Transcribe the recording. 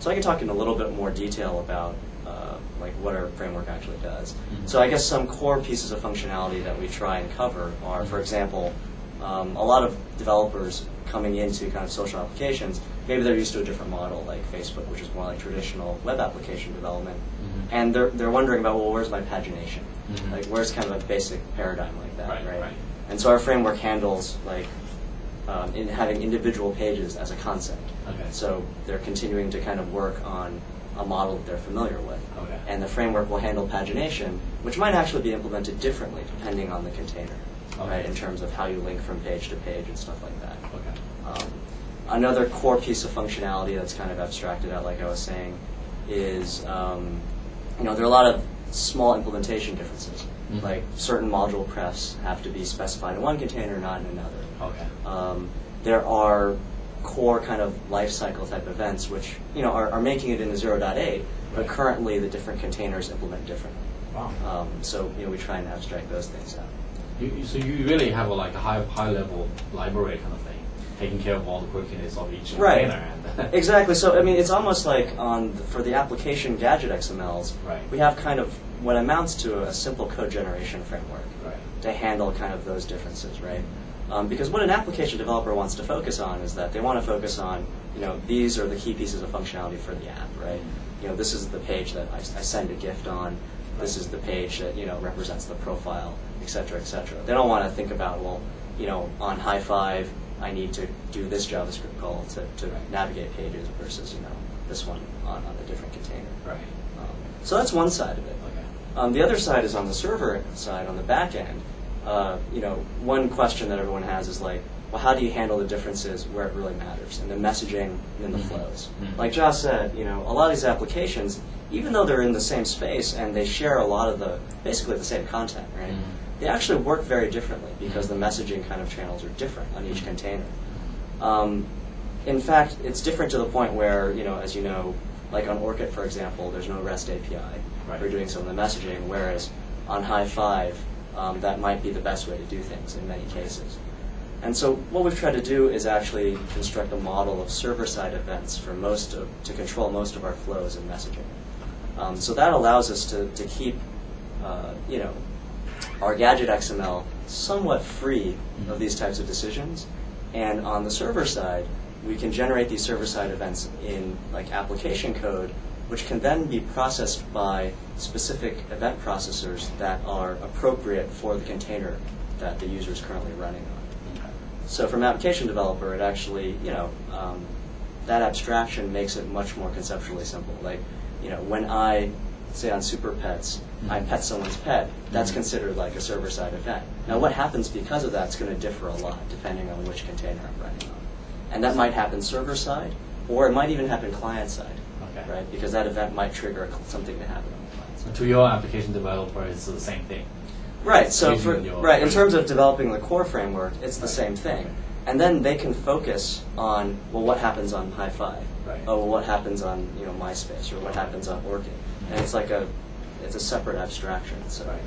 so I can talk in a little bit more detail about uh, like what our framework actually does. Mhm. So I guess some core pieces of functionality that we try and cover are, for example, um, a lot of developers coming into kind of social applications, maybe they're used to a different model like Facebook, which is more like traditional web application development, Mhm. and they're they're wondering about well, where's my pagination? Mhm. Like where's kind of a basic paradigm like that, Right, right? right. And so our framework handles like um, in having individual pages as a concept. Okay. So they're continuing to kind of work on a model that they're familiar with. Okay. And the framework will handle pagination, which might actually be implemented differently depending on the container, Okay. right? In terms of how you link from page to page and stuff like that. Okay. Um, another core piece of functionality that's kind of abstracted out, like I was saying, is um, you know there are a lot of small implementation differences. Mhm. Like certain module prefs have to be specified in one container, not in another. Okay. Um, there are core kind of lifecycle type events which you know are, are making it into 0.8, but currently the different containers implement differently. Wow. Um, so you know we try and abstract those things out. You, you, so you really have a, like a high high level library kind of thing, taking care of all the quirkiness of each Right. Exactly. So I mean, it's almost like on the, for the application gadget XMLs, Right. we have kind of what amounts to a simple code generation framework Right. to handle kind of those differences, right? Um, because what an application developer wants to focus on is that they want to focus on, you know, these are the key pieces of functionality for the app, right? You know, this is the page that I, I send a gift on. This is the page that you know represents the profile, et cetera, et cetera. They don't want to think about, well, you know, on hi5, I need to do this JavaScript call to, to Right. navigate pages versus you know this one on, on a different container. Right. Um, so that's one side of it. Um, the other side is on the server side, on the back end. Uh, you know, one question that everyone has is like, well, how do you handle the differences where it really matters, in the messaging and in the Mhm. flows? Mhm. Like Josh said, you know, a lot of these applications, even though they're in the same space and they share a lot of the, basically the same content, right? Mhm. They actually work very differently because the messaging kind of channels are different on each container. Um, in fact, it's different to the point where, you know, as you know, like on Orkut, for example, there's no REST API Right. for doing some of the messaging, whereas on hi5, um, that might be the best way to do things in many cases. And so what we've tried to do is actually construct a model of server-side events for most of, to control most of our flows in messaging. Um, so that allows us to, to keep, uh, you know, our gadget XML somewhat free of these types of decisions. And on the server side, we can generate these server-side events in like application code, which can then be processed by specific event processors that are appropriate for the container that the user is currently running on. So from an application developer, it actually, you know, um, that abstraction makes it much more conceptually simple. Like, you know, when I, say on Super Pets, I Mhm. pet someone's pet, that's Mhm. considered like a server-side event. Now, what happens because of that is going to differ a lot depending on which container I'm running on. And that might happen server-side, or it might even happen client-side, Okay. right? Because that event might trigger something to happen on the client side. So to your application developer, it's the same thing. Right. So for right in terms of developing the core framework, it's the same thing, Okay. and then they can focus on well, what happens on hi5? Right. Oh, well, what happens on you know MySpace or what happens on Orkut? And it's like a it's a separate abstraction. So Right, right.